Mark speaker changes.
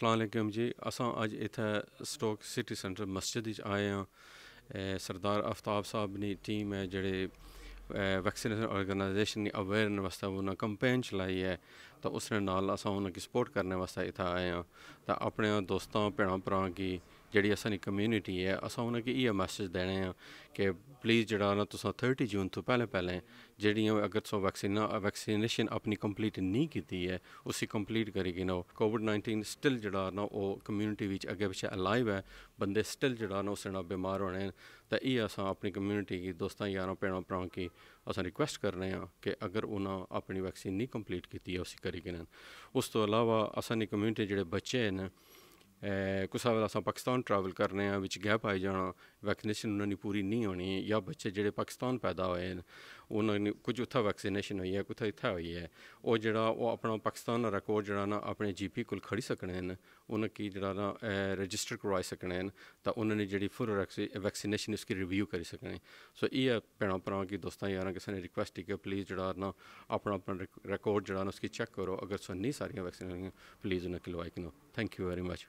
Speaker 1: असलम जी। असां अज इत्थै stock city centre मस्जिद आए हाँ सरदार आफ्ताब साहब दी टीम है, जेह्ड़े वैक्सीनेशन ऑर्गेनाइजेशन गी अवेयर वास्ते उन्हें कंपेन चलाई है तो उसने नाल असां उनेंगी सपोर्ट करने वास्ते इत्थै आए हाँ तो अपने दोस्तों भैन भ्रा गी जेह्ड़ी असां कम्युनिटी है असां उनेंगी इ'यै मैसेज देने आं कि प्लीज़ जेह्ड़ा ना तुसें थर्टी जून तो पैह्लें पैह्लें जेह्ड़ियाँ अगर तुसें वैक्सीन वैक्सीनेशन अपनी कंप्लीट नहीं कीती ऐ उसी कंप्लीट करी गिनो कोविड नाइनटीन स्टिल जेह्ड़ा ना ओह् कम्युनिटी बिच अग्गें पिच्छें अलाइव ऐ बंदे स्टिल जेह्ड़ा ना उस ने बमार होने न ते इ'यै असां अपनी कम्युनिटी गी दोस्तां यारां भैनां भ्राएँ गी असां रिक्वेस्ट करने आं कि अगर उ'नें अपनी वैक्सीन नहीं कंप्लीट कीती ऐ उसी करी गिनन उस तो अलावा असां कम्युनिटी जेह्ड़े बच्चे न कुसै बेल्लै असां पाकिस्तान ट्रैवल करने आं बिच गैप आई जाना वैक्सीनेशन उन्होंने पूरी नहीं होनी या बच्चे जेह्ड़े पाकिस्तान पैदा होए न कुछ उत्थै वैक्सीनेशन होई ऐ कुछ इत्थै होई ऐ, ओह् जेह्ड़ा अपना पाकिस्तान रिकार्ड जेह्ड़ा ना, अपने जी पी कोल खड़ी सकने न उनेंगी जेह्ड़ा ना रजिस्टर करवाई सकने न, तां उन्होंने जेह्ड़ी फुल वैक्सीनेशन उसकी रिव्यू करी सकने। सो इ'यै भैनां भ्राएँ गी दोस्तां यारां किसे ने रिक्वेस्ट कि प्लीज़ जेह्ड़ा ना, अपना अपना रिकार्ड जेह्ड़ा ना, उसकी चेक करो, अगर तुसें नहीं सारियाँ वैक्सीन प्लीज़ उन्हें खिलवाई कनो थैंक यू वेरी मच